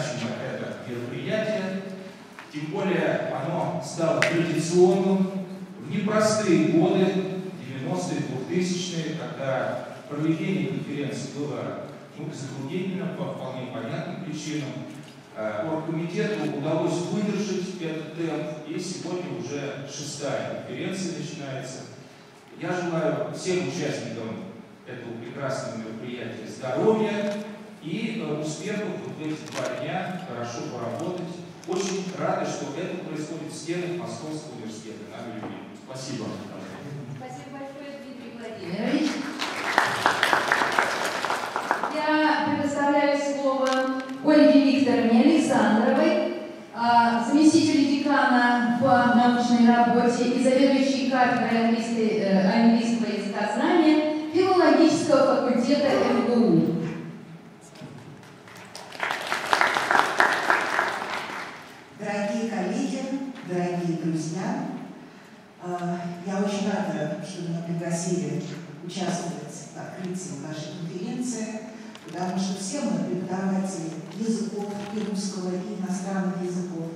значимо это мероприятие, тем более оно стало традиционным в непростые годы, 90-е, 2000-е, когда проведение конференции было ну, затруднительно по вполне понятным причинам. Э, оргкомитету удалось выдержать этот темп, и сегодня уже шестая конференция начинается. Я желаю всем участникам этого прекрасного мероприятия здоровья, и э, успехов в эти два дня, хорошо поработать. Очень рады, что это происходит в стенах Московского университета на Бельвии. Спасибо. Спасибо большое, Дмитрий Владимирович. Я предоставляю слово Ольге Викторовне Александровой, а, заместителю декана по научной работе и заведующей кафедрой английской, э, английской А, я очень рада, что меня пригласили участвовать в открытии вашей конференции, потому что все мы, преподаватели языков и русского, и иностранных языков,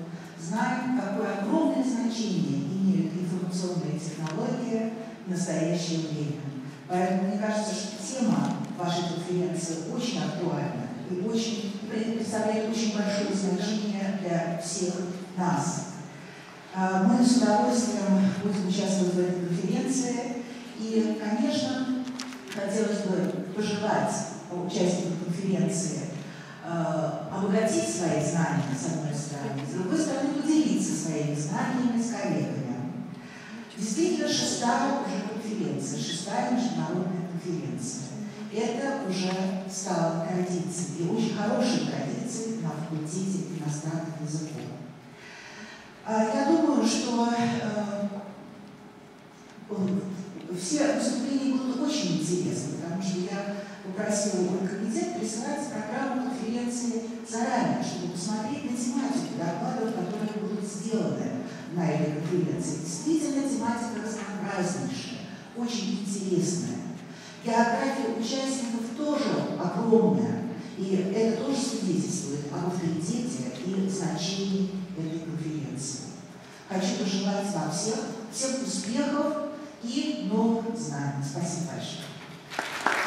знаем, какое огромное значение имеют информационные технологии в настоящее время. Поэтому мне кажется, что тема вашей конференции очень актуальна и очень, представляет очень большое значение для всех нас. А, мы с удовольствием будем участвовать в этой конференции. И, конечно, хотелось бы пожелать участникам конференции а, обогатить свои знания, с одной стороны, с другой стороны, поделиться своими знаниями с коллегами. Действительно, шестая уже конференция, шестая международная конференция. Это уже стало традицией, и очень хорошей традицией на факультете иностранных языков. А, я думаю, что э, все выступления будут очень интересны, потому что я попросила мой комитет присылать программу конференции заранее, чтобы посмотреть на тематику докладов, которые будут сделаны на этой конференции. Действительно, тематика разнообразнейшая, очень интересная. География участников тоже огромная, и это тоже свидетельствует об авторитете и значении этой конференции. Хочу пожелать вам всех, всем успехов и новых знаний. Спасибо большое.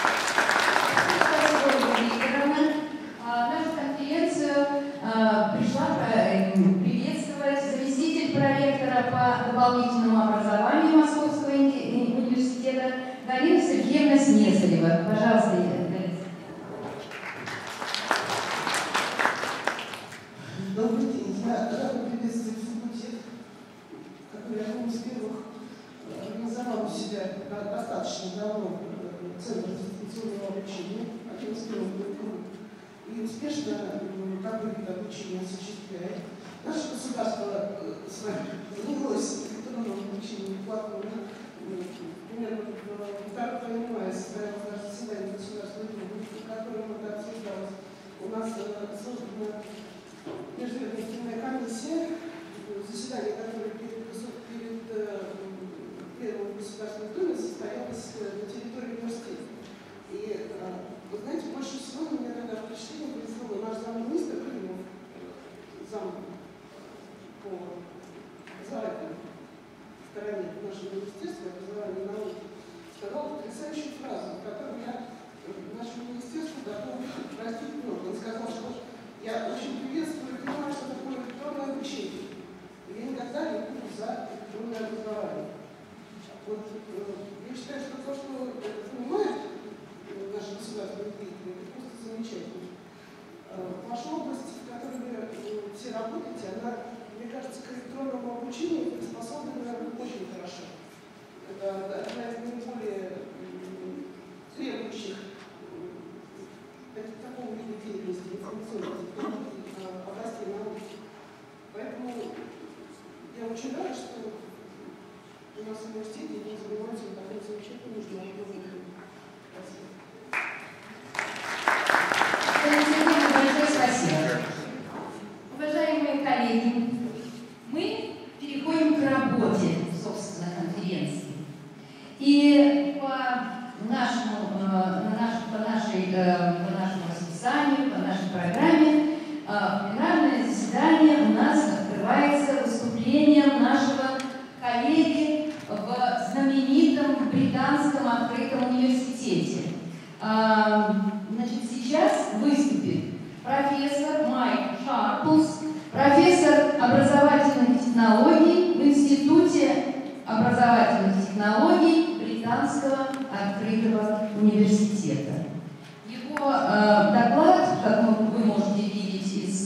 Из первых был и успешно такой вид обучения осуществляет. Наше государство с вами занялось электронным обучением платформы. Примерно 2 мая состоялось наше заседание Государственной Думы, в котором это обсуждалось. У нас создана межведомственная комиссия, заседание которое перед, перед э, Первым государственной думе состоялось на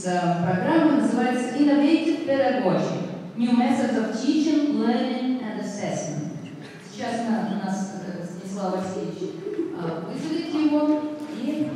из программы, называется Innovative Pedagogy – New Methods of Teaching, Learning and Assessment. Сейчас на, нас э, Станислав Васильевич э, вызовет его, и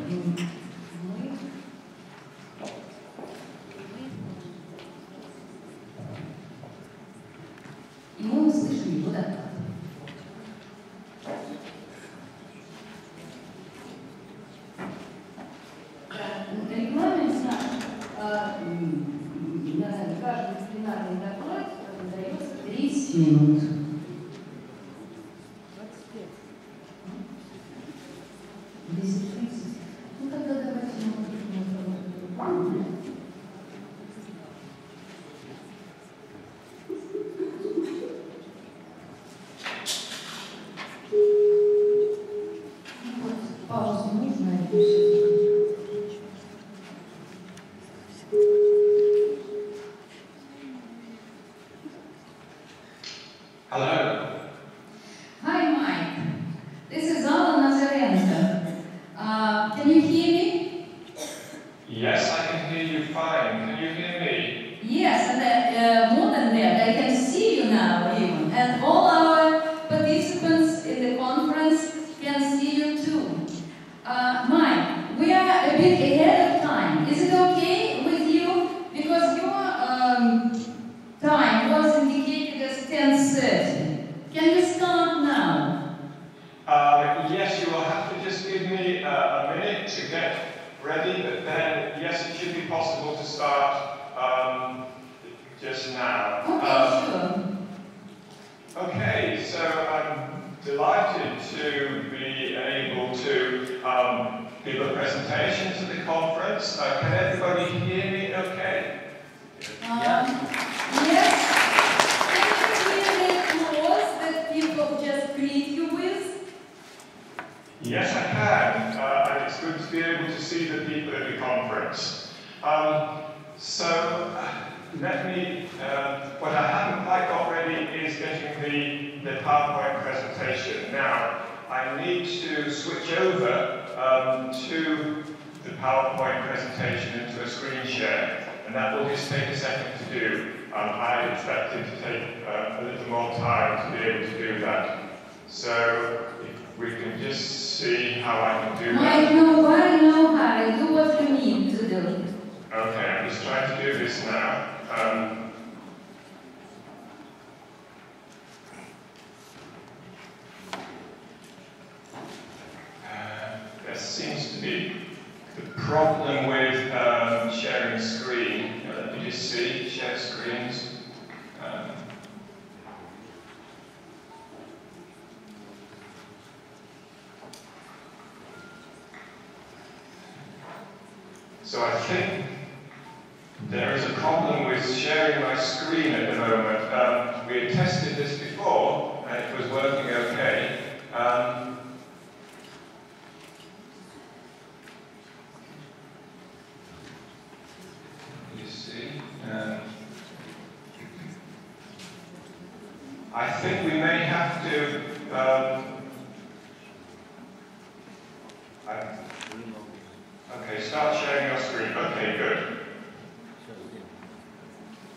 delighted to be able to um, give a presentation to the conference. Uh, can everybody hear me okay? Um, yes. Can you hear the applause that people just greet you with? Yes, I can, uh, and it's good to be able to see the people at the conference. Um, so, uh, let me, uh, what I haven't quite got ready is getting the, the PowerPoint presentation. Now, I need to switch over um, to the PowerPoint presentation into a screen share, and that will just take a second to do. Um, I expect it to take uh, a little more time to be able to do that. So, if we can just see how I can do that. Mike, no worry, no I Do what you need to do. Okay, I'm just trying to do this now. Um, uh, there seems the problem with um, sharing screen. Uh, Let me just see, share screens. Um, so I think there is a problem with sharing my screen at the moment. Um, we had tested this before, and it was working okay. Um, you see, um, I think we may have to. Um, I, okay, start sharing your screen. Okay, good.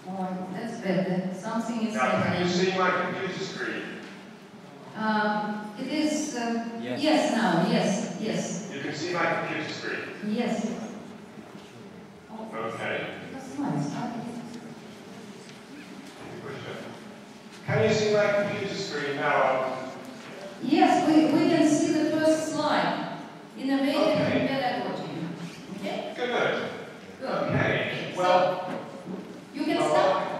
Oh, that's better. Something is Now, can you see my computer screen? Um, it is. Uh, Yes. yes, now. Yes, yes, You can see my computer screen. yes. Oh, Okay. that's nice. I- Can you see my computer screen now? Yes, we, we can see the first slide. Innovative Okay. pedagogy. Okay? Good. Good. Okay. So, Well, you can start.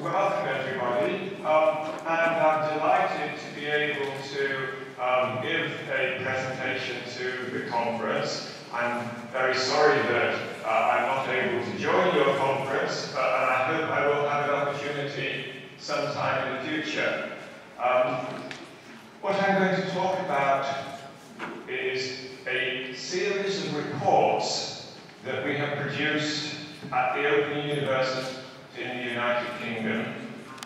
welcome everybody. Um, and I'm delighted to be able to um, give a presentation to the conference. I'm very sorry that uh, I'm not able to join your conference, uh, and I hope I will have an opportunity sometime in the future. Um, what I'm going to talk about is a series of reports that we have produced at the Open University in the United Kingdom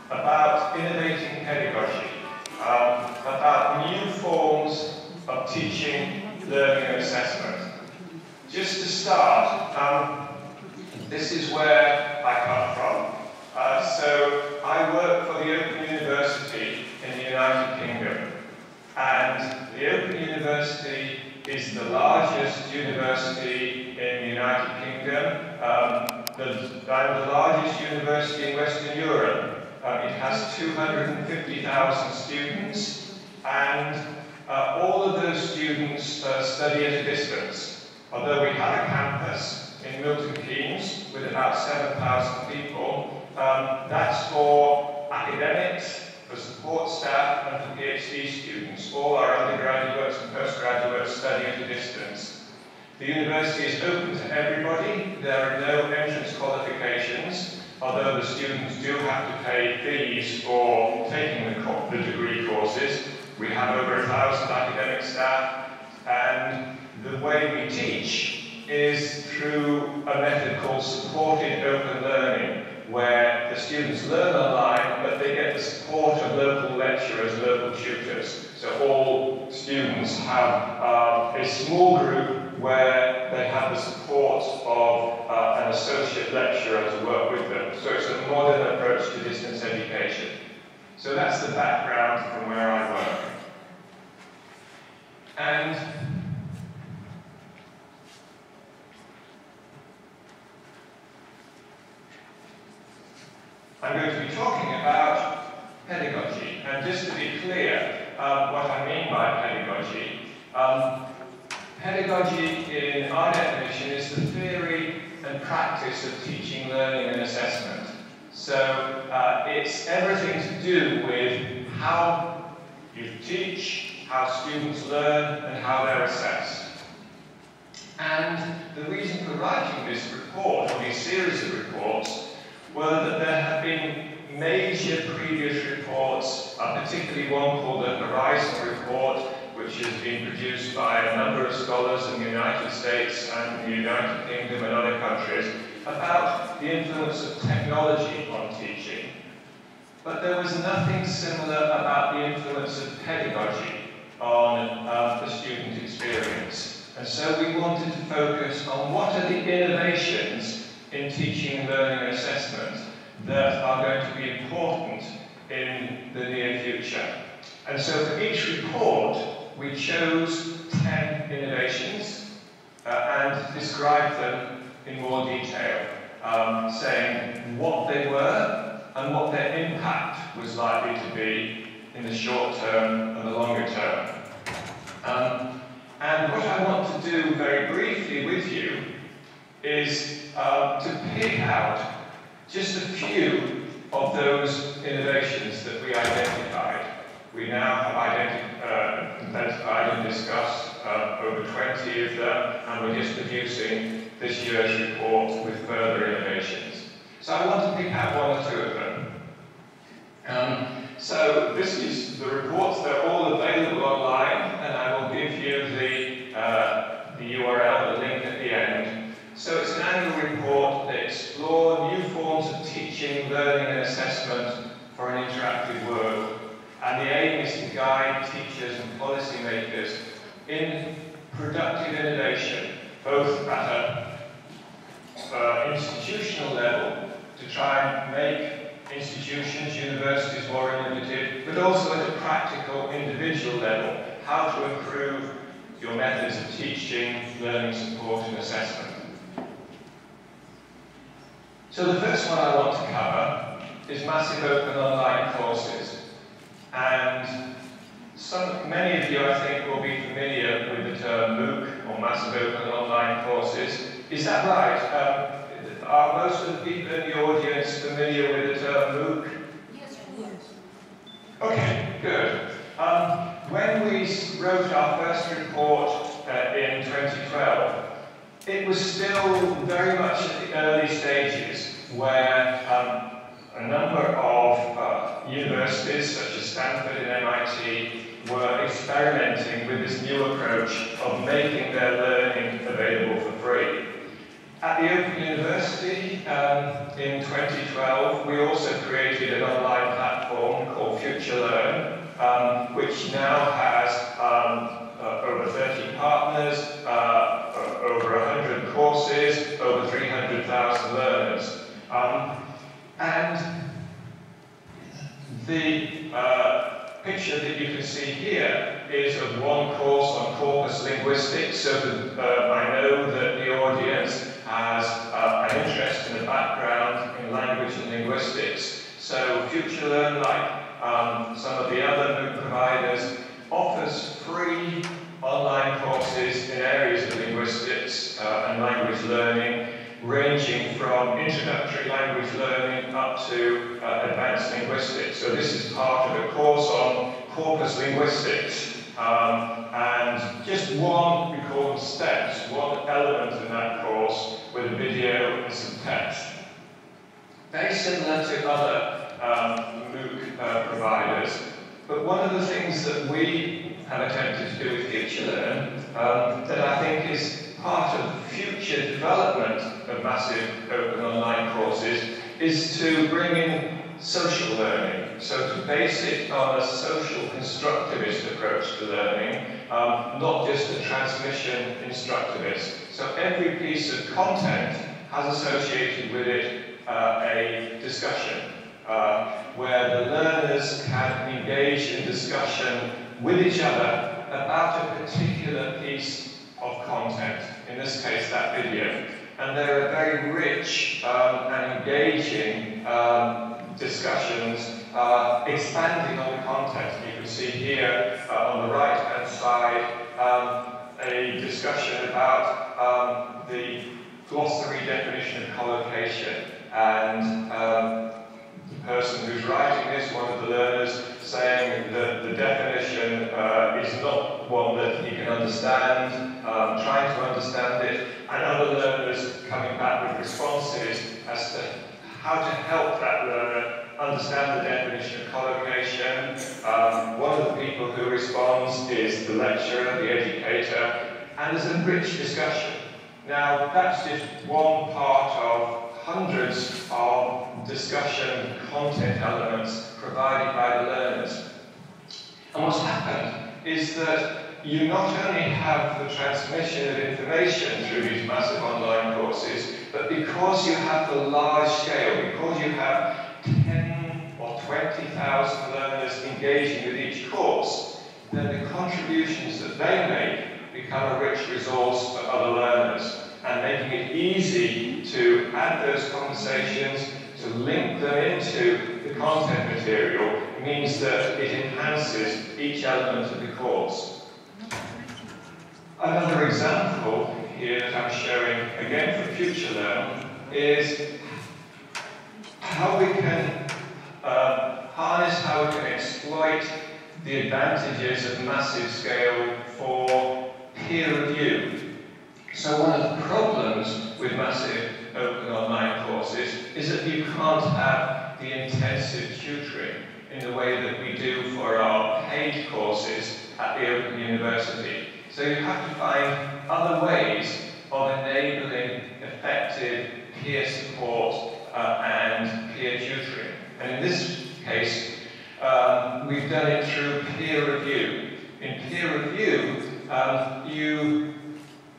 about innovating pedagogy, um, about new forms of teaching, learning and assessment. Just to start, um, this is where I come from. Uh, so I work for the Open University in the United Kingdom. And the Open University is the largest university in the United Kingdom. Um, the, and the largest university in Western Europe. Um, it has 250,000 students, and uh, all of those students uh, study at a Although we have a campus in Milton Keynes with about 7,000 people, um, that's for academics, for support staff, and for PhD students. All our undergraduates and postgraduates study at a distance. The university is open to everybody. There are no entrance qualifications, although the students do have to pay fees for taking the, the degree courses. We have over a thousand academic staff, and the way we teach is through a method called supported open learning, where the students learn online, but they get the support of local lecturers, local tutors. So all students have uh, a small group where they have the support of uh, an associate lecturer to work with them. So it's a modern approach to distance education. So that's the background from where I work. And I'm going to be talking about pedagogy. And just to be clear, um, what I mean by pedagogy, um, pedagogy in our definition is the theory and practice of teaching, learning and assessment. So uh, it's everything to do with how you teach, how students learn and how they're assessed. And the reason for writing this report, or these series of reports, were that there have been major previous reports, uh, particularly one called the Horizon Report, which has been produced by a number of scholars in the United States and the United Kingdom and other countries, about the influence of technology on teaching. But there was nothing similar about the influence of pedagogy on um, the student experience. And so we wanted to focus on what are the innovations in teaching, learning and assessment that are going to be important in the near future. And so for each report, we chose 10 innovations uh, and described them in more detail, um, saying what they were and what their impact was likely to be in the short term and the longer term. Um, and what I want to do very briefly with you is uh, to pick out just a few of those innovations that we identified. We now have identi uh, identified and discussed uh, over 20 of them, and we're just producing this year's report with further innovations. So I want to pick out one or two of them. Um, so this is the reports, they're all available online, and I will give you the, uh, the URL, the link at the end. So it's an annual report that explores new forms of teaching, learning and assessment for an interactive world. And the aim is to guide teachers and policymakers in productive innovation, both at a uh, institutional level to try and make institutions, universities more innovative, but also at a practical individual level, how to improve your methods of teaching, learning support and assessment. So the first one I want to cover is massive open online courses. And some, many of you, I think, will be familiar with the term MOOC, or Massive Open Online Courses. Is that right? Um, are most of the people in the audience familiar with the term MOOC? Yes, yes. Okay, good. Um, when we wrote our first report uh, in 2012, it was still very much at the early stages where um, a number of uh, universities, such as Stanford and MIT, were experimenting with this new approach of making their learning available for free. At the Open University um, in 2012, we also created an online platform called FutureLearn, um, which now has um, uh, over 30 partners, uh, over 100 courses, over 300,000 learners. Um, and the uh, picture that you can see here is of one course on corpus linguistics, so that uh, I know that the audience has uh, an interest and a background in language and linguistics. So FutureLearn, like um, some of the other MOOC providers, offers free online courses in areas of linguistics uh, and language learning, ranging from introductory language learning up to uh, advanced linguistics. So this is part of a course on corpus linguistics. Um, and just one, we call them steps, one element in that course with a video and some text. Very similar to other um, MOOC uh, providers, but one of the things that we have attempted to do with FutureLearn um, that I think is part of future development of massive open online courses is to bring in social learning. So to base it on a social constructivist approach to learning, um, not just a transmission instructivist. So every piece of content has associated with it uh, a discussion uh, where the learners can engage in discussion with each other about a particular piece of content, in this case that video. And there are very rich um, and engaging um, discussions uh, expanding on the content. You can see here uh, on the right hand side um, a discussion about um, the glossary definition of collocation and um, the person who's writing this, one of the learners, saying that the definition uh, is not one that he can understand, um, trying to understand it, and other learners coming back with responses as to how to help that learner understand the definition of collocation. Um, one of the people who responds is the lecturer, the educator, and there's a rich discussion. Now, that's just one part of hundreds of discussion content elements provided by the learners. And what's happened is that you not only have the transmission of information through these massive online courses, but because you have the large scale, because you have 10 or 20,000 learners engaging with each course, then the contributions that they make become a rich resource for other learners and making it easy to add those conversations, to link them into the content material means that it enhances each element of the course. Another example here that I'm showing again for FutureLearn is how we can uh, harness, how we can exploit the advantages of massive scale for peer review so one of the problems with massive open online courses is that you can't have the intensive tutoring in the way that we do for our paid courses at the Open University. So you have to find other ways of enabling effective peer support uh, and peer tutoring. And in this case, um, we've done it through peer review. In peer review, um, you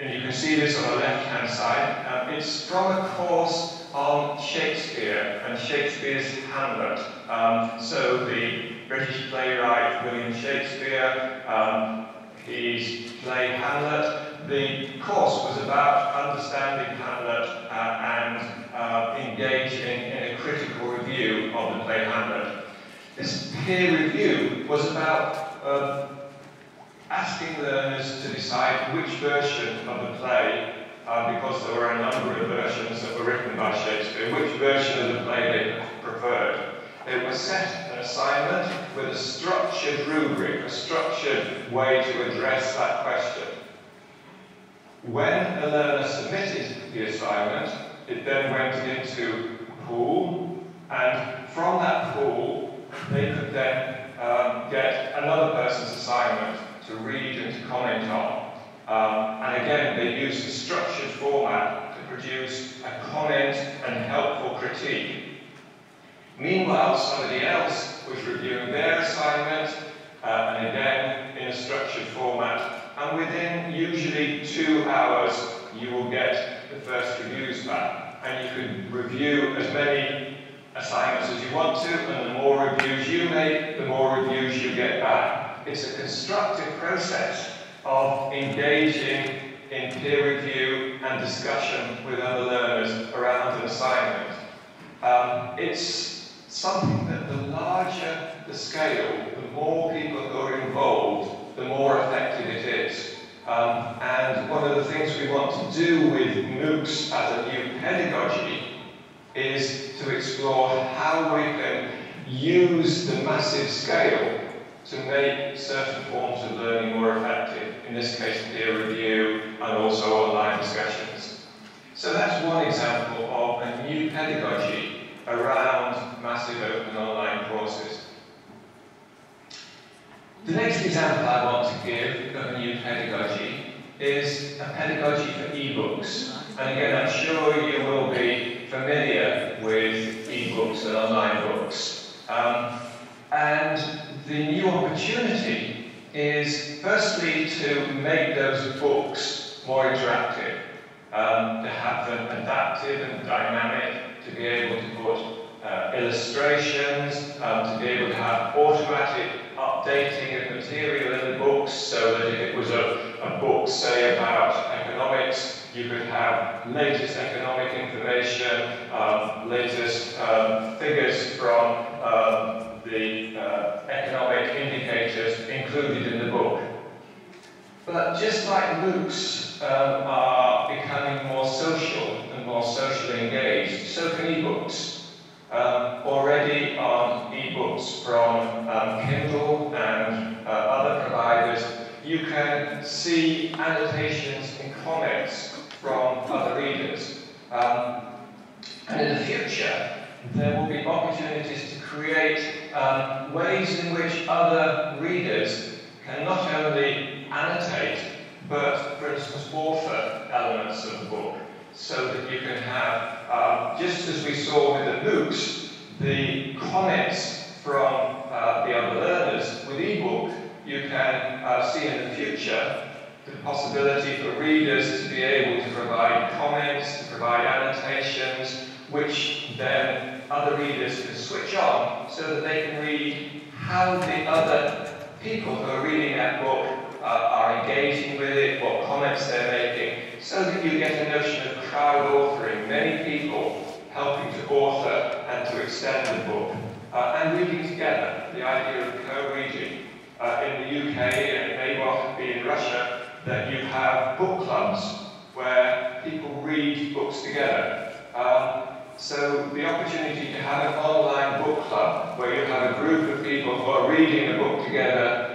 and you can see this on the left-hand side. Um, it's from a course on Shakespeare and Shakespeare's Hamlet. Um, so the British playwright William Shakespeare, um, his play Hamlet, the course was about understanding Hamlet uh, and uh, engaging in a critical review of the play Hamlet. This peer review was about um, asking learners to decide which version of the play, uh, because there were a number of versions that were written by Shakespeare, which version of the play they preferred. It was set an assignment with a structured rubric, a structured way to address that question. When a learner submitted the assignment, it then went into a pool, and from that pool, they could then um, get another person's assignment to read and to comment on. Um, and again, they use a structured format to produce a comment and helpful critique. Meanwhile, somebody else was reviewing their assignment, uh, and again, in a structured format. And within usually two hours, you will get the first reviews back. And you can review as many assignments as you want to, and the more reviews you make, the more reviews you get back. It's a constructive process of engaging in peer review and discussion with other learners around an assignment. Um, it's something that the larger the scale, the more people who are involved, the more effective it is. Um, and one of the things we want to do with MOOCs as a new pedagogy is to explore how we can use the massive scale to make certain forms of learning more effective, in this case peer review and also online discussions. So that's one example of a new pedagogy around massive open online courses. The next example I want to give of a new pedagogy is a pedagogy for ebooks. And again, I'm sure you will be familiar with e-books and online books. Um, and the new opportunity is firstly to make those books more interactive, um, to have them adaptive and dynamic, to be able to put uh, illustrations, um, to be able to have automatic updating of material in the books so that if it was a, a book, say, about economics, you could have latest economic information, um, latest um, figures from um, the uh, economic indicators included in the book. But just like MOOCs um, are becoming more social and more socially engaged, so can ebooks. Um, already on ebooks from um, Kindle and uh, other providers, you can see annotations and comments from other readers. Um, and in the future, there will be opportunities to create um, ways in which other readers can not only annotate, but, for instance, author elements of the book, so that you can have, um, just as we saw with the MOOCs, the comments from uh, the other learners with ebook, you can uh, see in the future the possibility for readers to be able to provide comments, to provide annotations, which then other readers can switch on so that they can read how the other people who are reading that book uh, are engaging with it, what comments they're making, so that you get a notion of crowd authoring, many people helping to author and to extend the book, uh, and reading together, the idea of co-reading. Uh, in the UK, and it may well be in Russia, that you have book clubs where people read books together. Um, so the opportunity to have an online book club where you have a group of people who are reading a book together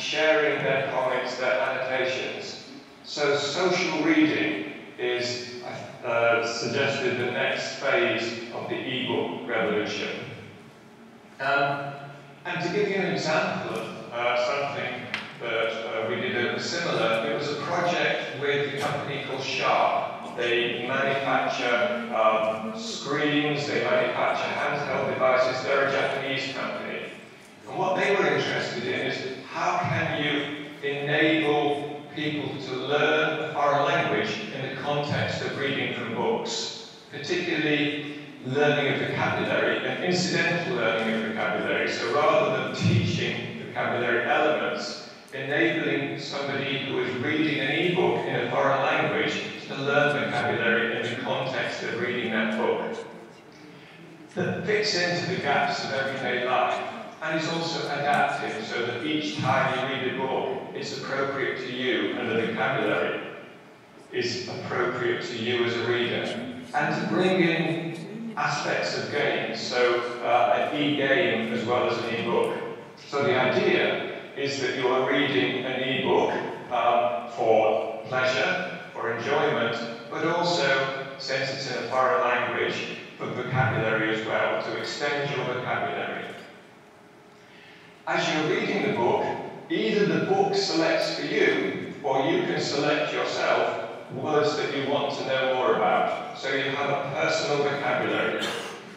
sharing their comments, their annotations. So social reading is uh, suggested the next phase of the e-book revolution. Um, and to give you an example of uh, something that uh, we did was similar, it was a project with a company called Sharp. They manufacture um, screens, they manufacture handheld devices, they're a Japanese company. And what they were interested in is how can you enable people to learn a foreign language in the context of reading from books, particularly learning of vocabulary and incidental learning of vocabulary. So rather than teaching vocabulary elements, enabling somebody who is reading an e-book in a foreign language to learn vocabulary in the context of reading that book. That fits into the gaps of everyday life and is also adaptive so that each time you read a book, it's appropriate to you and the vocabulary is appropriate to you as a reader. And to bring in aspects of games, so uh, an e-game as well as an e-book. So the idea is that you are reading an e-book um, for pleasure, for enjoyment, but also, since it's in a foreign language, for vocabulary as well, to extend your vocabulary. As you're reading the book, either the book selects for you, or you can select yourself words that you want to know more about. So you have a personal vocabulary.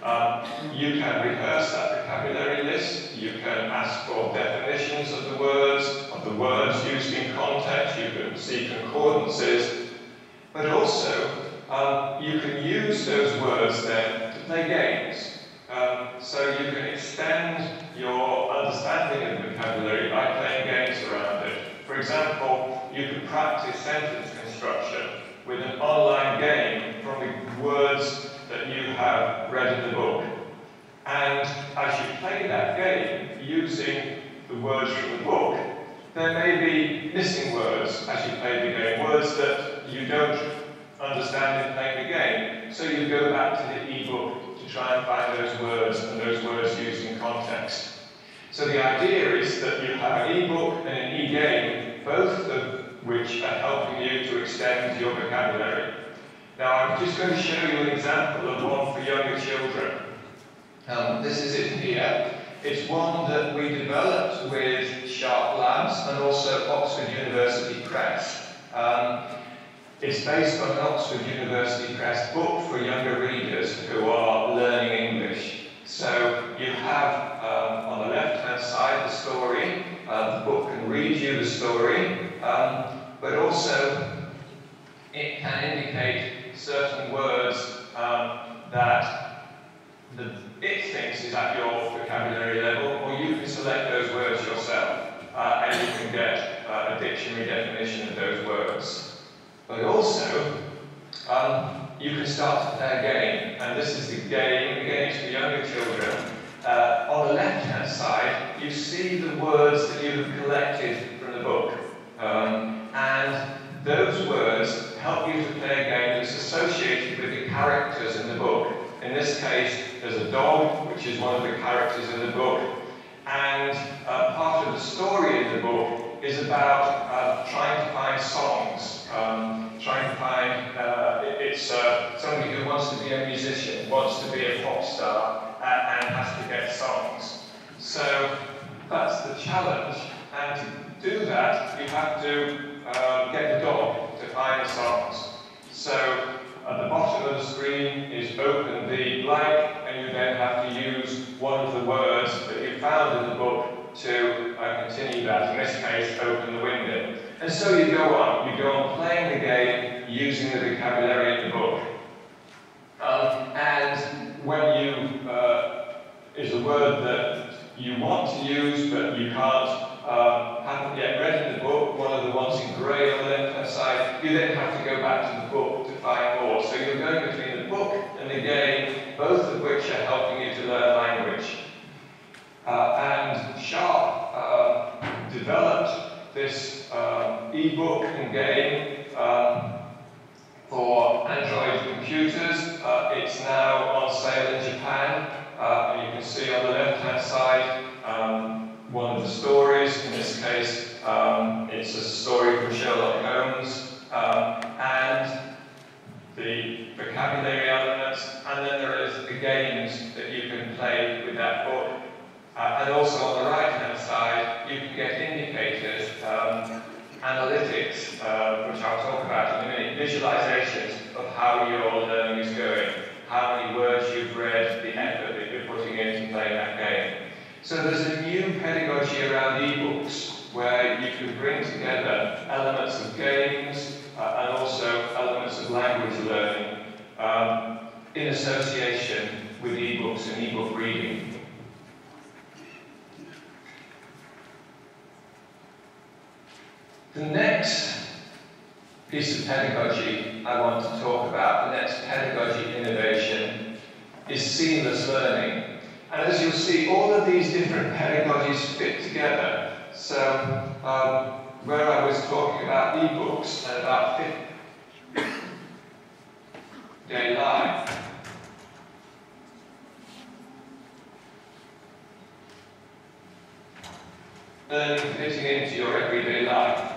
Um, you can rehearse that vocabulary list. You can ask for definitions of the words, of the words used in context. You can see concordances. But also, um, you can use those words then to play games. Um, so you can extend your understanding of vocabulary by playing games around it. For example, you can practice sentence construction with an online game from the words that you have read in the book. And as you play that game using the words from the book, there may be missing words as you play the game, words that you don't understand in playing the game. So you go back to the e-book to try and find those words and those words used in context. So the idea is that you have an e-book and an e-game, both of which are helping you to extend your vocabulary. Now I'm just going to show you an example of one for younger children. Um, this is it here. It's one that we developed with Sharp Labs and also Oxford University Press. Um, It's based on an Oxford University Press book for younger readers who are learning English. So you have um, on the left-hand side the story. Uh, the book can read you the story, um, but also it can indicate certain words um, that the, it thinks is at your vocabulary level, or you can select those words yourself, uh, and you can get uh, a dictionary definition of those words. But also, um, you can start to play a game, and this is the game, again it's for younger children. Uh, on the left-hand side, you see the words that you have collected from the book. Um, and those words help you to play a game that's associated with the characters in the book. In this case, there's a dog, which is one of the characters in the book. And uh, part of the story in the book is about uh, trying to find songs, um, trying to find, uh, it's uh, somebody who wants to be a musician, wants to be a pop star, songs. So that's the challenge. And to do that, you have to uh, get the dog to find the songs. So at the bottom of the screen is open the blank, and you then have to use one of the words that you found in the book to uh, continue that. In this case, open the window. And so you go on. You go on playing the game using the vocabulary in the book. Um, and when you, uh, is a word that you want to use but you can't, uh, haven't yet read in the book, one of the ones in grey on the left-hand side, you then have to go back to the book to find more. So you're going between the book and the game, both of which are helping you to learn language. Uh, and Sharp uh, developed this um, e-book and game um, for Android computers. Uh, it's now on sale in Japan, uh, and you can see on the left-hand side um, one of the stories. In this case, um, it's a story from Sherlock Holmes, um, and the vocabulary elements, and then there is the games that you can play with that book. Uh, and also on the right-hand side, you can get indicators, um, analytics, uh, which I'll talk about in a minute, visualizations of how your learning is going, how many words you've read, the effort that you're putting into playing that game. So there's a new pedagogy around ebooks where you can bring together elements of games uh, and also elements of language learning um, in association with ebooks and ebook reading. The next piece of pedagogy I want to talk about, the next pedagogy innovation, is seamless learning. And as you'll see, all of these different pedagogies fit together. So, um, where I was talking about ebooks and about day life, learning fitting into your everyday life.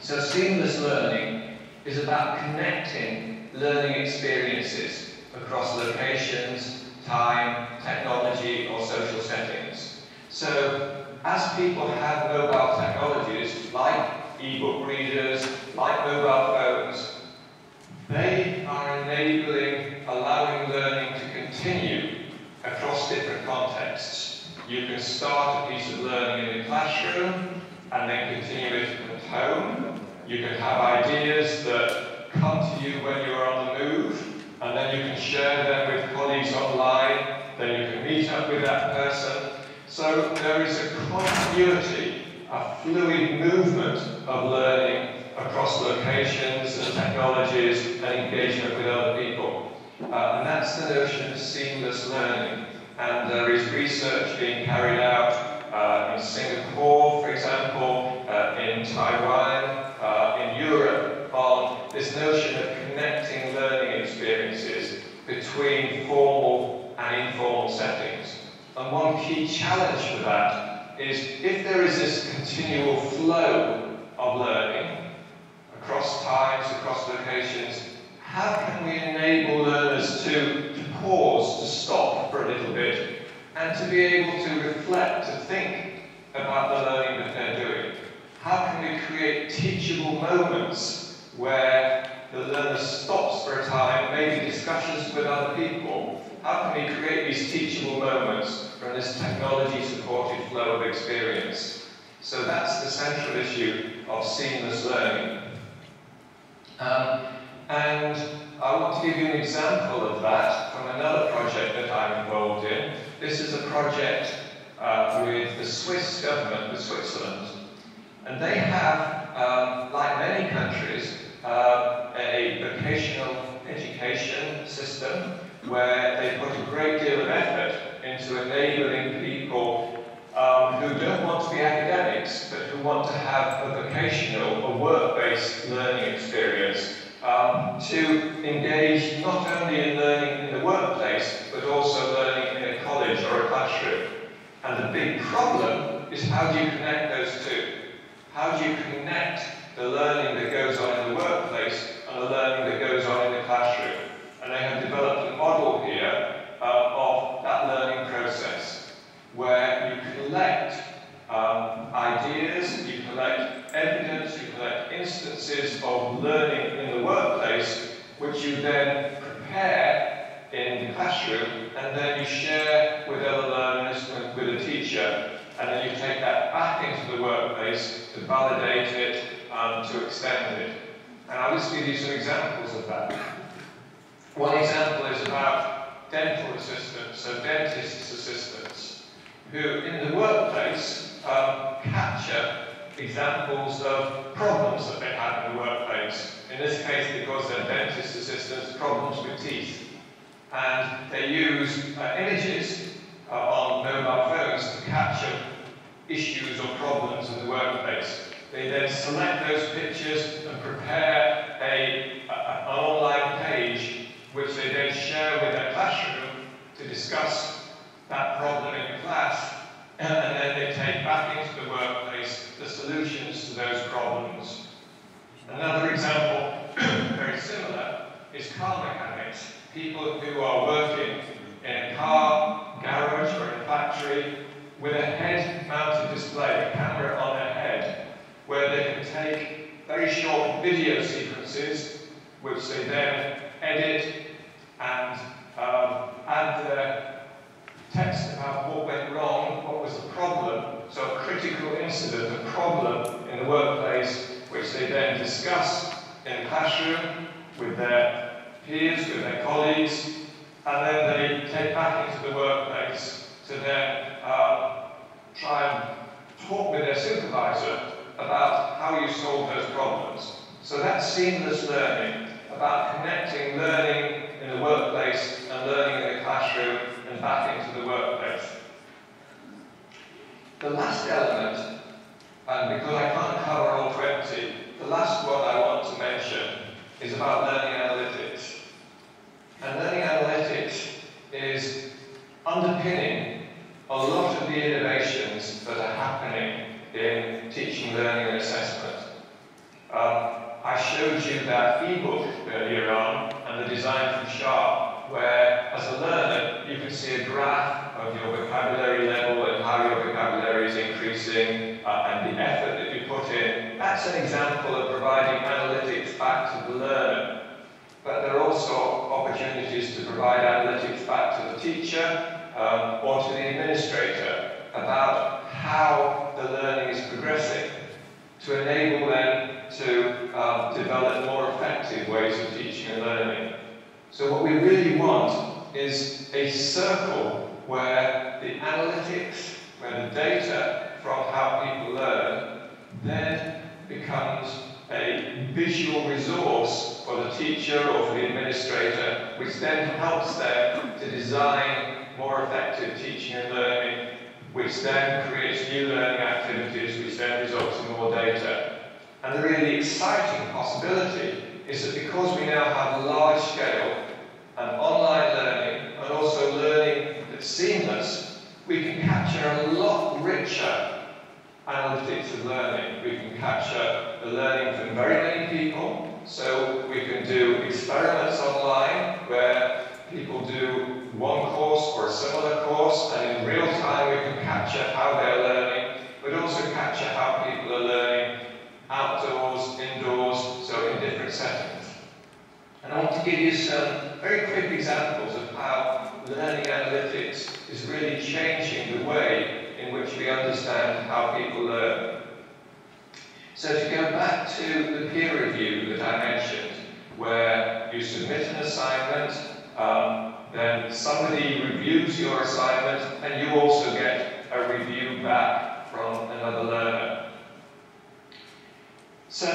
So seamless learning is about connecting learning experiences across locations, time, technology, or social settings. So as people have mobile technologies like e-book readers, like mobile phones, they are enabling, allowing learning to continue across different contexts. You can start a piece of learning in the classroom and then continue it at home. You can have ideas that come to you when you're on the move, and then you can share them with colleagues online, then you can meet up with that person. So there is a continuity, a fluid movement of learning across locations and technologies and engagement with other people. Uh, and that's the notion of seamless learning. And there is research being carried out uh, in Singapore, for example, uh, in Taiwan, uh, in Europe, on this notion of connecting learning experiences between formal and informal settings. And one key challenge for that is if there is this continual flow of learning across times, across locations, how can we enable learners to, to pause, to stop for a little bit, and to be able to reflect, to think about the learning that they're doing? How can we create teachable moments where the learner stops for a time, maybe discussions with other people. How can we create these teachable moments from this technology-supported flow of experience? So that's the central issue of seamless learning. Um, and I want to give you an example of that from another project that I'm involved in. This is a project uh, with the Swiss government, with Switzerland. And they have, um, like many countries, uh, a vocational education system where they put a great deal of effort into enabling people um, who don't want to be academics, but who want to have a vocational, a work-based learning experience um, to engage not only in learning in the workplace, but also learning in a college or a classroom. And the big problem is how do you connect those two? How do you connect the learning that goes on in the workplace and the learning that goes on in the classroom? And they have developed a model here uh, of that learning process where you collect um, ideas, you collect evidence, you collect instances of learning in the workplace, which you then prepare in the classroom, and then you share with other learners, with, with a teacher, and then you take that back into the workplace to validate it, um, to extend it. And I'll just give you some examples of that. One example is about dental assistants, so dentist's assistants, who in the workplace um, capture examples of problems that they have in the workplace. In this case, because they're dentist assistants, problems with teeth. And they use uh, images uh, on mobile phones to capture issues or problems in the workplace. They then select those pictures and prepare a, a, an online page which they then share with their classroom to discuss that problem in class and then they take back into the workplace the solutions to those problems. Another example, very similar, is car mechanics. People who are working in a car garage or in a factory with a head-mounted display, a camera on their head, where they can take very short video sequences, which they then edit and um, add their text about what went wrong, what was the problem, so a critical incident, a problem in the workplace, which they then discuss in the classroom with their peers, with their colleagues, and then they take back into the workplace to then uh, try and talk with their supervisor about how you solve those problems. So that's seamless learning, about connecting learning in the workplace and learning in the classroom and back into the workplace. The last element, and because I can't cover all 20, the last one I want to mention is about learning analytics. And learning analytics is underpinning a lot of the innovations that are happening in teaching, learning, and assessment. Um, I showed you that e-book earlier on and the design from Sharp, where as a learner you can see a graph of your vocabulary level and how your vocabulary is increasing uh, and the effort that you put in. That's an example of providing analytics back to the learner. But there are also opportunities to provide analytics back to the teacher um, or to the administrator about how the learning is progressing to enable them to um, develop more effective ways of teaching and learning. So what we really want is a circle where the analytics, where the data from how people learn, then becomes a resource for the teacher or for the administrator, which then helps them to design more effective teaching and learning, which then creates new learning activities, which then results in more data. And the really exciting possibility is that because we now have large scale and online learning and also learning that's seamless, we can capture a lot richer analytics of learning. We can capture learning from very many people, so we can do experiments online where people do one course or a similar course, and in real time we can capture how they're learning, but also capture how people are learning outdoors, indoors, so in different settings. And I want to give you some very quick examples of how learning analytics is really changing the way in which we understand how people learn. So to go back to the peer review that I mentioned, where you submit an assignment, um, then somebody reviews your assignment, and you also get a review back from another learner. So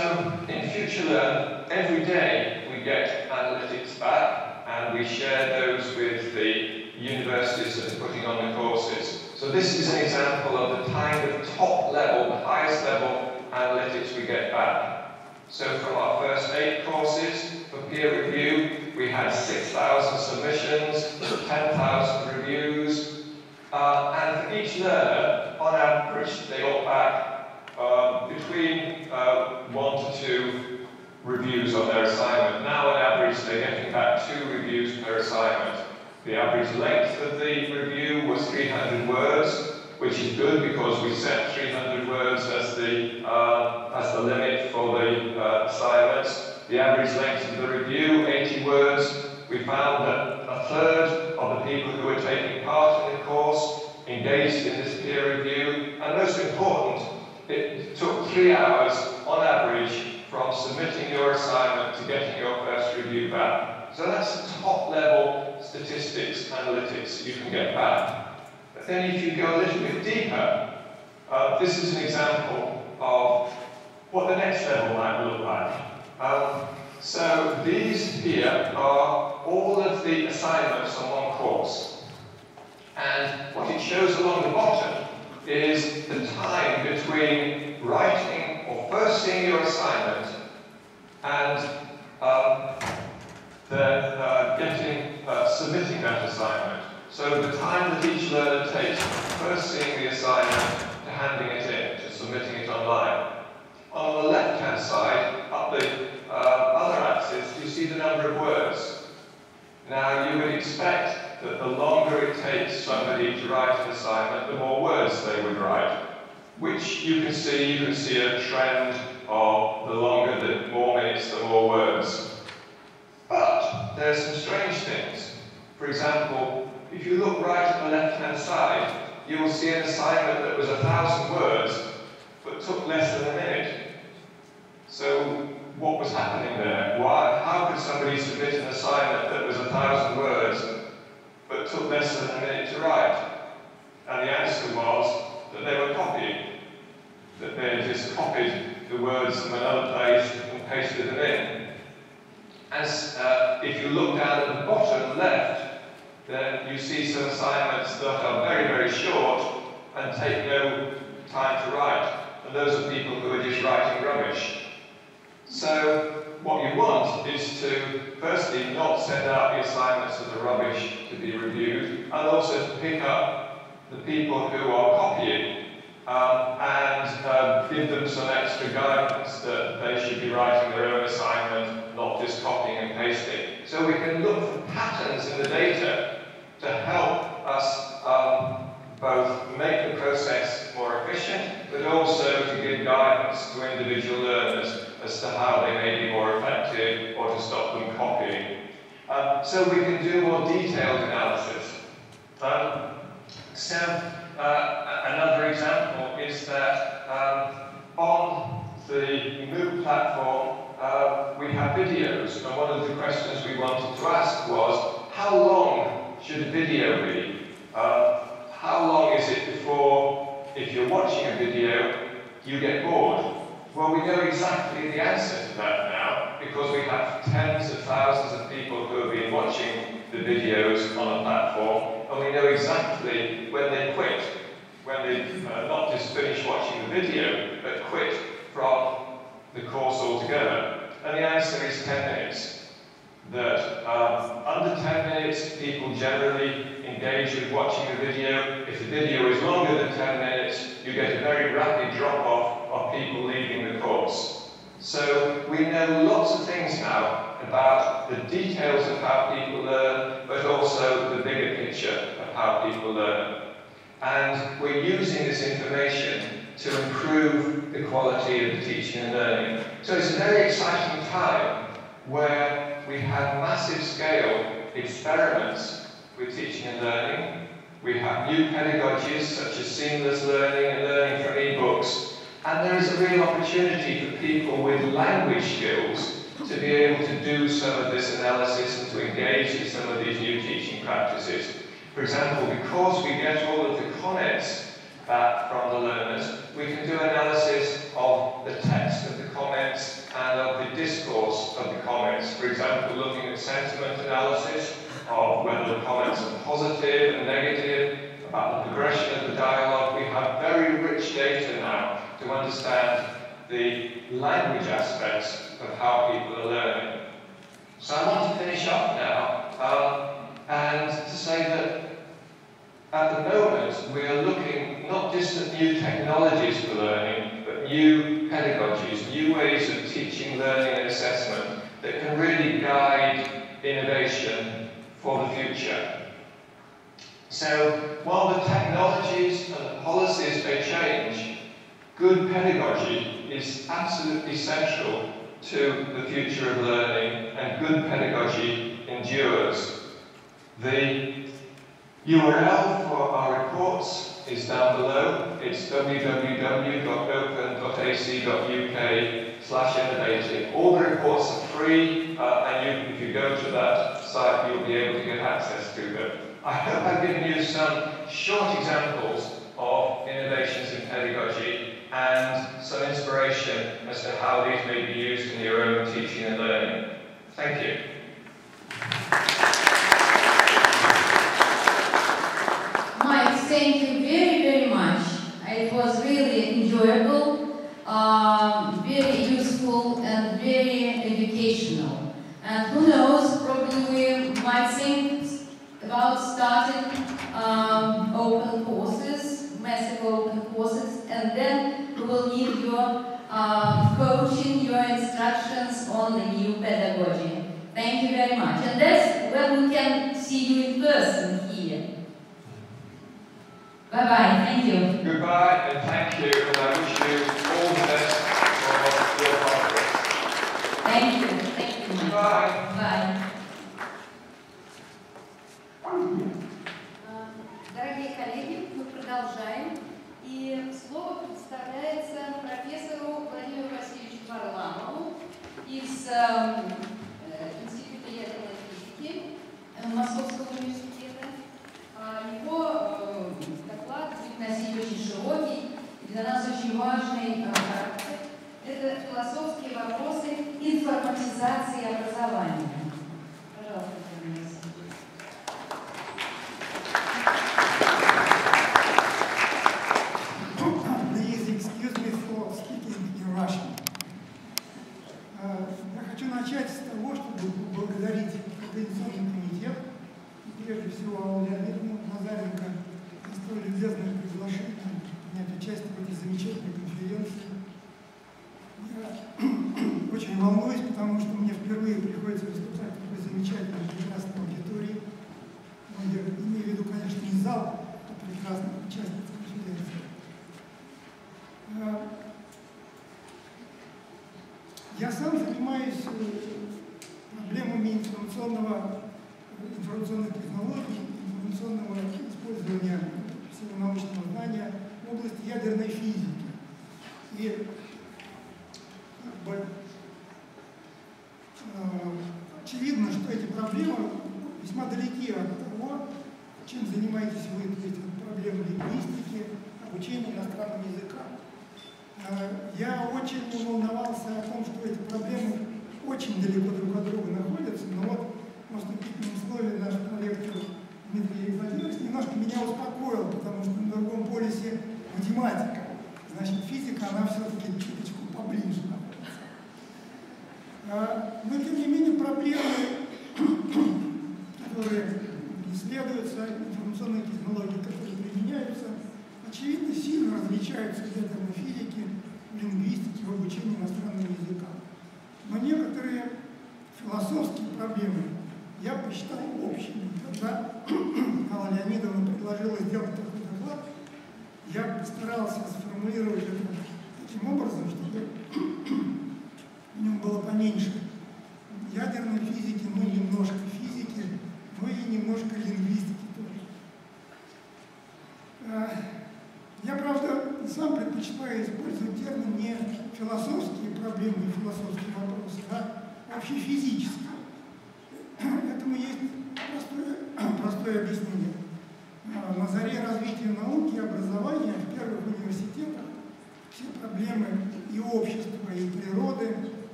in FutureLearn, every day we get analytics back, and we share those with the universities that are putting on the courses. So this is an example of the kind of top level, the highest level analytics we get back. So from our first eight courses for peer review, we had 6,000 submissions, 10,000 reviews, uh, and for each learner, on average, they got back uh, between uh, one to two reviews on their assignment. Now on average, they're getting back two reviews per assignment. The average length of the review was 300 words, which is good because we set 300 words as the, uh, as the limit for the uh, assignments. The average length of the review, 80 words. We found that a third of the people who were taking part in the course engaged in this peer review. And most important, it took three hours on average from submitting your assignment to getting your first review back. So that's top level statistics, analytics you can get back. Then if you go a little bit deeper, uh, this is an example of what the next level might look like. Um, so these here are all of the assignments on one course. And what it shows along the bottom is the time between writing or first seeing your assignment and um, uh, getting, uh, submitting that assignment. So the time that each learner takes from first seeing the assignment to handing it in, to submitting it online. On the left-hand side, up the uh, other axis, you see the number of words. Now, you would expect that the longer it takes somebody to write an assignment, the more words they would write, which you can see, you can see a trend of the longer, the more minutes, the more words. But there are some strange things. For example, if you look right at the left-hand side, you will see an assignment that was a thousand words, but took less than a minute. So what was happening there? Why, how could somebody submit an assignment that was a thousand words, but took less than a minute to write? And the answer was that they were copying, that they had just copied the words from another place and pasted them in. As uh, if you look down at the bottom left, then you see some assignments that are very, very short and take no time to write. And those are people who are just writing rubbish. So what you want is to, firstly, not send out the assignments of the rubbish to be reviewed, and also to pick up the people who are copying um, and uh, give them some extra guidance that they should be writing their own assignment, not just copying and pasting. So we can look for patterns in the data to help us um, both make the process more efficient, but also to give guidance to individual learners as to how they may be more effective or to stop them copying. Um, so we can do more detailed analysis. Um, so uh, another example is that um, on the MOOC platform uh, we have videos and one of the questions we wanted to ask was how long should a video be? Uh, how long is it before, if you're watching a video, you get bored? Well, we know exactly the answer to that now because we have tens of thousands of people who have been watching the videos on a platform and we know exactly when they quit, when they uh, not just finish watching the video, but quit from the course altogether. And the answer is 10 minutes. That um, under 10 minutes, people generally engage with watching the video. If the video is longer than 10 minutes, you get a very rapid drop-off of people leaving the course. So we know lots of things now about the details of how people learn, but also the bigger picture of how people learn. And we're using this information to improve the quality of the teaching and learning. So it's a very exciting time where we have massive scale experiments with teaching and learning. We have new pedagogies such as seamless learning and learning from e-books. And there is a real opportunity for people with language skills to be able to do some of this analysis and to engage in some of these new teaching practices. For example, because we get all of the comments back from the learners, we can do analysis of the text of the comments and of the discourse of the comments. For example, looking at sentiment analysis of whether the comments are positive and negative, about the progression of the dialogue. We have very rich data now to understand the language aspects of how people are learning. So I want to finish up now um, and to say that at the moment we are looking not just at new technologies for learning, but new pedagogies, new ways of learning and assessment that can really guide innovation for the future. So while the technologies and the policies may change, good pedagogy is absolutely central to the future of learning and good pedagogy endures. The URL for our reports is down below. It's www.open.ac.uk slash innovating. All the reports are free uh, and you, if you go to that site you'll be able to get access to them. I hope I've given you some short examples of innovations in pedagogy and some inspiration as to how these may be used in your own teaching and learning. Thank you. Mike, thank you very, very much. It was really enjoyable, um, very useful, and very educational. And who knows, probably we might think about starting um, open courses, massive open courses, and then we will need coaching, your instructions on the new pedagogy. Thank you very much. And that's when we can see you in person here. Bye bye. Thank you. Goodbye and thank you, and I wish you all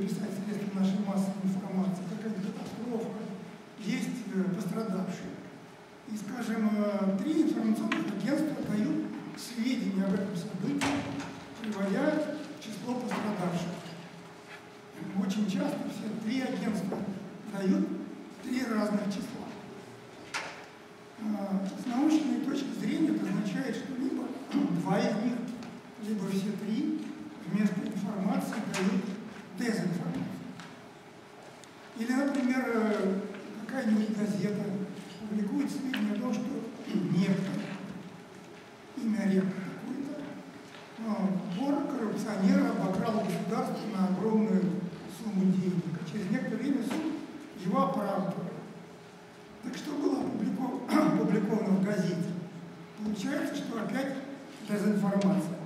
писать средства нашей массовой информации, какая-нибудь катастрофа, есть э, пострадавшие. И, скажем, э, три информационных агентства дают сведения об этом событии, приводя число пострадавших. Очень часто все три агентства дают три разных числа. А, с научной точки зрения это означает, что либо два из них, либо все три вместо информации дают дезинформацию. Или, например, э, какая-нибудь газета публикует сведения о том, что некто, имя река какой-то, вор, коррупционер обокрал государство на огромную сумму денег. Через некоторое время суд его оправдывает. Так что было опубликовано в газете? Получается, что опять дезинформация. Э,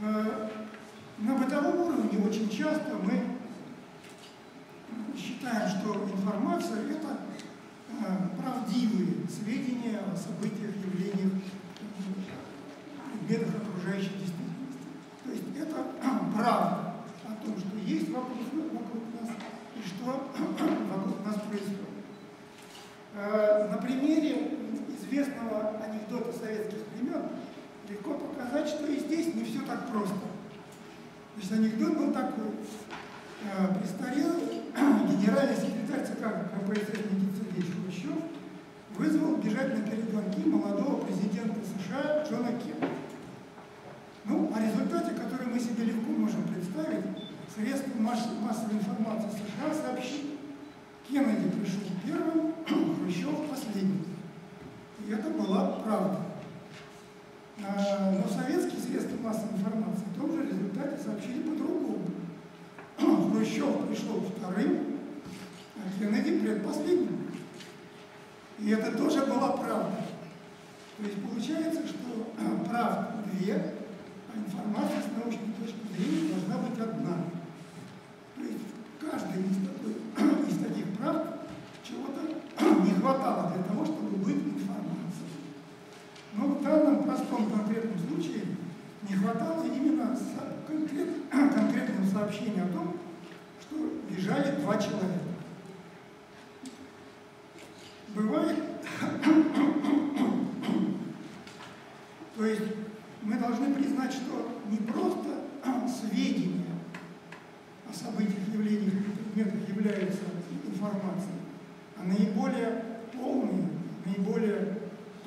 на бытовом уровне очень часто мы считаем, что информация – это э, правдивые сведения о событиях, явлениях, предметах окружающей действительности. То есть это правда о том, что есть вокруг, вокруг нас и что вокруг нас происходит. Э, на примере известного анекдота советских времен легко показать, что и здесь не все так просто. То есть анекдот был такой. Э, престарелый генеральный секретарь ЦК КПСС Никита Сергеевич Хрущев вызвал бежать на перегонки молодого президента США Джона Кеннеди. Ну, о результате, который мы себе легко можем представить, средства массовой информации США сообщили. Кеннеди пришел первым, Хрущев последним. И это была правда. А, но советские средства массовой информации о том же результате сообщили по-другому. Хрущев пришел вторым, а Кеннеди предпоследним. И это тоже была правда. То есть получается, что правда две, а информация с научной точки зрения должна быть одна. То есть каждый из, такой, из таких правд чего-то не хватало для того, чтобы быть информацией. Но в данном простом конкретном случае не хватало именно конкрет, конкретного сообщения о том, что бежали два человека. Бывает, то есть мы должны признать, что не просто сведения о событиях, явлениях и предметах являются информацией, а наиболее полные, наиболее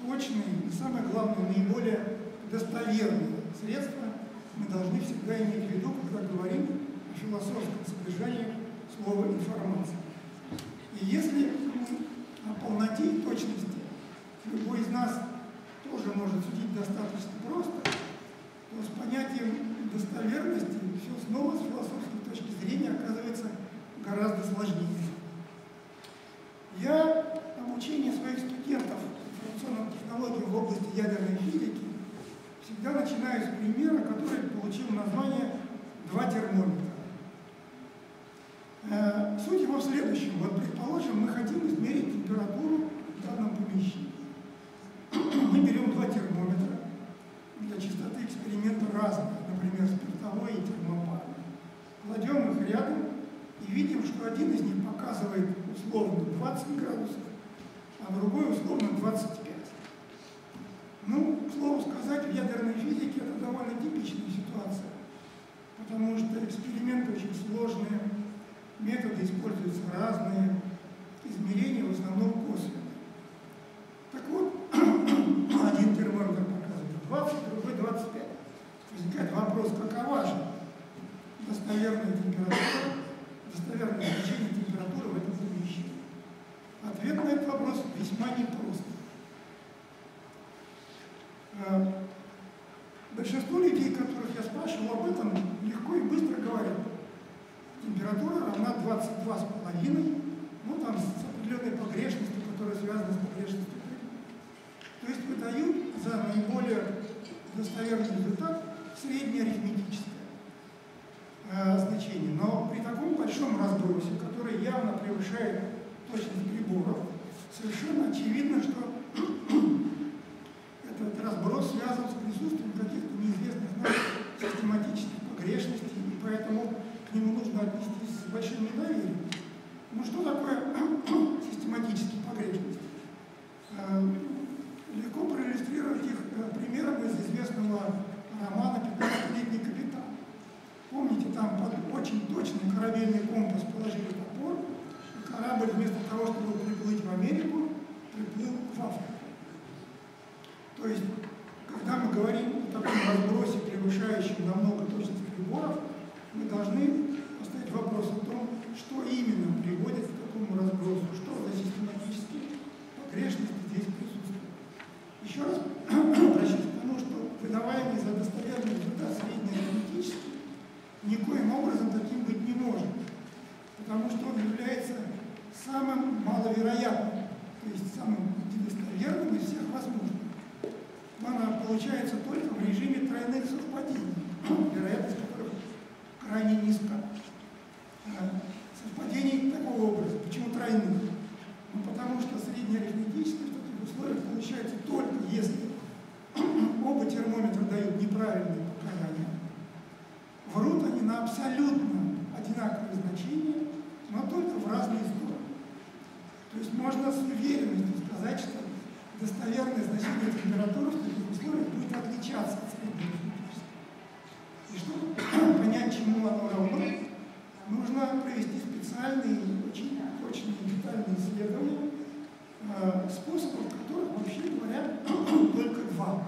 точные и, самое главное, наиболее достоверные средства мы должны всегда иметь в виду, когда говорим о философском содержании слова информация. И если о полноте и точности любой из нас тоже может судить достаточно просто, то с понятием достоверности все снова с философской точки зрения оказывается гораздо сложнее. Я обучение своих студентов информационных технологий в области ядерной физики, всегда начинаю с примера, который получил название «Два термометра». Э, суть его в следующем. Вот, предположим, мы хотим измерить температуру в данном помещении. Мы берем два термометра для частоты эксперимента разных, например, спиртовой и термопарный. Кладем их рядом и видим, что один из них показывает условно 20 градусов, а другой условно 25. Ну, к слову сказать, в ядерной физике это довольно типичная ситуация, потому что эксперименты очень сложные, методы используются разные, измерения в основном косвенные. Так вот, один термометр показывает 20, другой 25. Возникает вопрос, какова же достоверная температура, достоверное значение температуры в этом помещении? Ответ на этот вопрос весьма непрост. Э, большинство людей, которых я спрашивал об этом, легко и быстро говорят. Температура равна 22,5, ну там с определенной погрешностью, которая связана с погрешностью. То есть выдают за наиболее достоверный результат среднее арифметическое э, значение. Но при таком большом разбросе, который явно превышает точность приборов, совершенно очевидно, что разброс связан с присутствием каких-то неизвестных нам систематических погрешностей, и поэтому к нему нужно отнестись с большим недоверием. Ну что такое систематические погрешности? Э, легко проиллюстрировать их э, примером из известного романа «15-летний капитан». Помните, там под очень точный корабельный компас положили топор, корабль вместо того, чтобы приплыть в Америку, приплыл в Африку. То есть, когда мы говорим о таком разбросе, превышающем намного точность приборов, мы должны поставить вопрос о том, что именно приводит к такому разбросу, что за систематические погрешности здесь присутствуют. Еще раз обращаюсь к тому, что выдаваемый за достоверный результат среднеарифметический никоим образом таким быть не может, потому что он является самым маловероятным, то есть самым недостоверным из всех возможных она получается только в режиме тройных совпадений, вероятность которых крайне низка. Э, совпадений такого образа. Почему тройных? Ну, потому что среднеарифметическое в таких условиях получается только если оба термометра дают неправильные показания. Врут они на абсолютно одинаковые значения, но только в разные стороны. То есть можно с уверенностью сказать, что достоверное значение температуры в таких условиях будет отличаться от среднего И чтобы понять, чему оно равно, нужно провести специальные, очень точные детальные исследования, э, способов которых, вообще говоря, только два.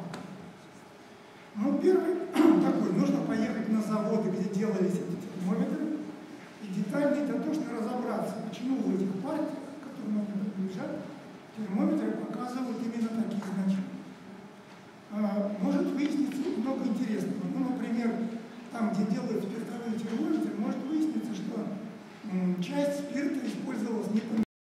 Ну, первый такой, нужно поехать на заводы, где делались эти термометры, и детально и дотошно разобраться, почему в этих партиях, к которым они принадлежат, Термометры показывают именно такие значения. А, может выясниться много интересного. Ну, например, там, где делают спиртовые термометры, может выясниться, что часть спирта использовалась не по